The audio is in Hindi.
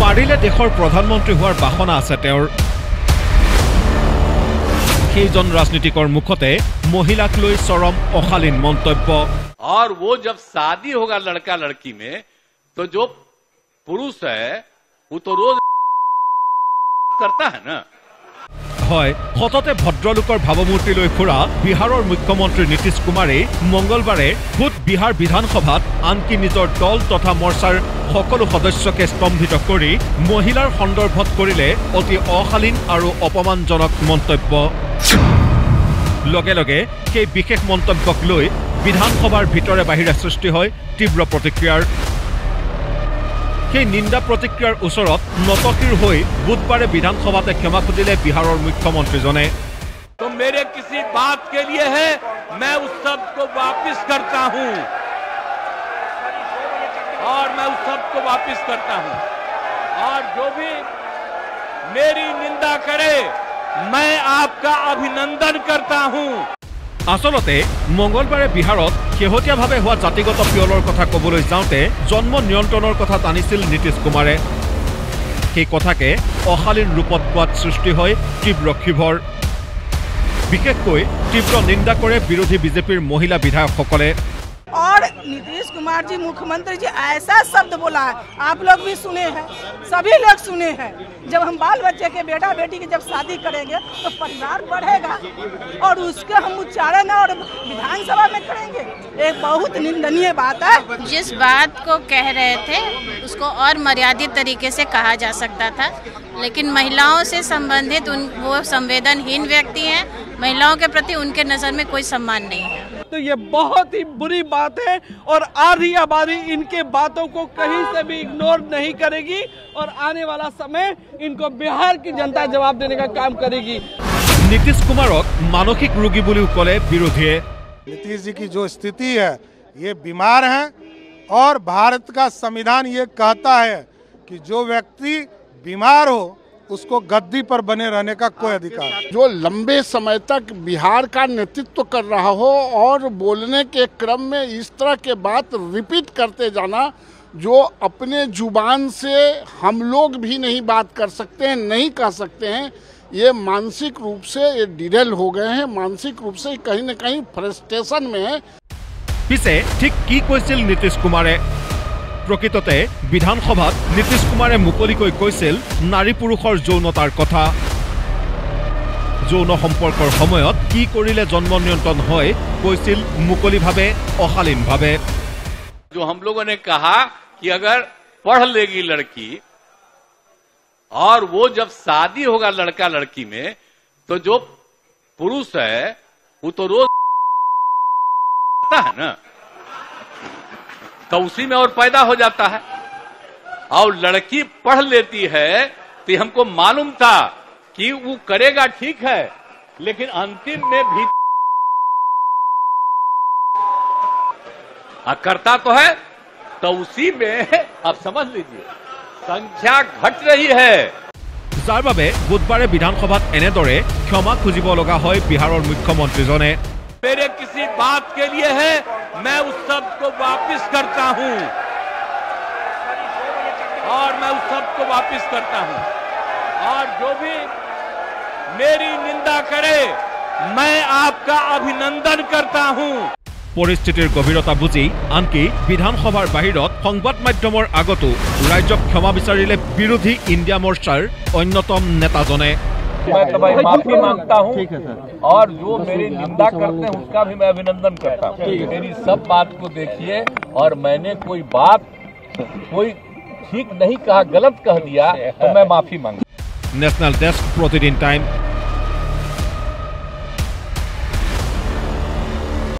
পাৰিলে দেশৰ প্ৰধানমন্ত্ৰী হোৱাৰ বাসনা আছে তেওঁৰ সেইজন ৰাজনীতিকৰ মুখতে মহিলাক লৈ চৰম অশালীন মন্তব্য और वो जब शादी होगा लड़का लड़की में तो जो पुरुष है वो तो रोज करता है ना হয়। সততে ভদ্ৰলোকৰ ভাৱমূৰ্তি লৈ ফুৰা বিহাৰৰ মুখ্যমন্ত্ৰী নীতিশ কুমাৰেই মঙলবাৰে খোদ বিহাৰ বিধানসভাত আনকি নিজৰ দল তথা মৰ্চাৰ সকলো সদস্যকে স্তম্ভিত কৰি মহিলাৰ সন্দৰ্ভত কৰিলে অতি অশালীন আৰু অপমানজনক মন্তব্য। লগে লগে সেই বিশেষ মন্তব্যক লৈ বিধানসভাৰ ভিতৰে বাহিৰে সৃষ্টি হয় তীব্ৰ প্ৰতিক্ৰিয়াৰ। সেই নিন্দা প্ৰতিক্ৰিয়াৰ ওচৰত নতশিৰ হৈ বুধবাৰে বিধানসভাতে ক্ষমা খুজিলে বিহাৰৰ মুখ্যমন্ত্ৰীজনে तो मेरे किसी बात के लिए है मैं उस सब को वापिस करता हूं और मैं उस सब को वापिस करता हूं और जो भी मेरी निंदा करे मैं आपका अभिनंदन करता हूं আচলতে মঙলবাৰে বিহাৰত শেহতীয়াভাৱে হোৱা জাতিগত পিয়লৰ কথা ক'বলৈ যাওঁতে জন্ম নিয়ন্ত্ৰণৰ কথা টানিছিল নীতিশ কুমাৰে। সেই কথাকে অশালীন ৰূপত কোৱাত সৃষ্টি হয় তীব্ৰ ক্ষোভৰ। বিশেষকৈ তীব্ৰ নিন্দা কৰে বিৰোধী বিজেপিৰ মহিলা বিধায়কসকলে। नीतीश कुमार जी मुख्यमंत्री जी ऐसा शब्द बोला है। आप लोग भी सुने हैं, सभी लोग सुने हैं। जब हम बाल बच्चे के बेटा बेटी की जब शादी करेंगे तो परिवार बढ़ेगा और उसके हम उच्चारण और विधानसभा में करेंगे। एक बहुत निंदनीय बात है। जिस बात को कह रहे थे, उसको और मर्यादित तरीके से कहा जा सकता था। लेकिन महिलाओं से संबंधित उन, वो संवेदनहीन व्यक्ति हैं। महिलाओं के प्रति उनके नज़र में कोई सम्मान नहीं है। तो ये बहुत ही बुरी बात है और आधी आबादी इनके बातों को कहीं से भी इग्नोर नहीं करेगी और आने वाला समय इनको बिहार की जनता जवाब देने का काम करेगी। नीतीश कुमार मानसिक रोगी बोली कले विरोधी। नीतीश जी की जो स्थिति है ये बीमार है और भारत का संविधान ये कहता है कि जो व्यक्ति बीमार हो उसको गद्दी पर बने रहने का कोई अधिकार जो लंबे समय तक बिहार का नेतृत्व कर रहा हो और बोलने के क्रम में इस तरह के बात रिपीट करते जाना जो अपने ज़ुबान से हम लोग भी नहीं बात कर सकते हैं नहीं कह सकते हैं ये मानसिक रूप से ये डिरेल हो गए हैं। मानसिक रूप से कहीं ना कहीं फ्रस्ट्रेशन में है। इसे ठीक की क्वेश्चन नीतीश कुमार है। প্ৰকৃততে বিধানসভাত নীতিশ কুমাৰে মুকলিকৈ কৈছিল নাৰী পুৰুষৰ যৌনতাৰ কথা যৌন সম্পৰ্কৰ সময়ত কি কৰিলে জন্ম নিয়ন্ত্ৰণ হয় কৈছিল মুকলিভাৱে অশালীনভাৱে जो हम लोगों ने कहा कि अगर पढ़ लेगी लड़की और वो जब शादी होगा लड़का लड़की में तो जो पुरुष है वो तो रोज करता है ना तो उसी में और पैदा हो जाता है और लड़की पढ़ लेती है तो ये हमको मालूम था कि वो करेगा ठीक है लेकिन अंतिम में भी हाँ करता तो है तो उसी में आप समझ लीजिए संख्या घट रही है যাৰ বাবে বুধবাৰে বিধানসভাত এনেদৰে ক্ষমা খুজিব লগা হয় বিহাৰৰ মুখ্যমন্ত্ৰীজনে मेरे किसी बात के लिए है मैं उस सब को वापिस करता हूं और मैं उस सब को वापिस करता हूं और जो भी मेरी निंदा करे मैं आपका अभिनंदन करता हूं পৰিস্থিতিৰ গভীৰতা বুজি আনকি বিধানসভাৰ বাহিৰত সংবাদ মাধ্যমৰ আগতো ৰাজ্যক ক্ষমা বিচাৰিলে বিৰোধী ইণ্ডিয়া মৰ্চাৰ অন্যতম নেতাজনে मैं तो भाई माफ़ी माँगता हूँ और जो मेरी निंदा करते हैं उसका भी मैं अभिनंदन करता हूँ। मेरी सब बात को देखिए और मैंने कोई बात कोई ठीक नहीं कहा गलत कह दिया तो मैं माफ़ी माँगता नेशनल डेस्क प्रतिदिन टाइम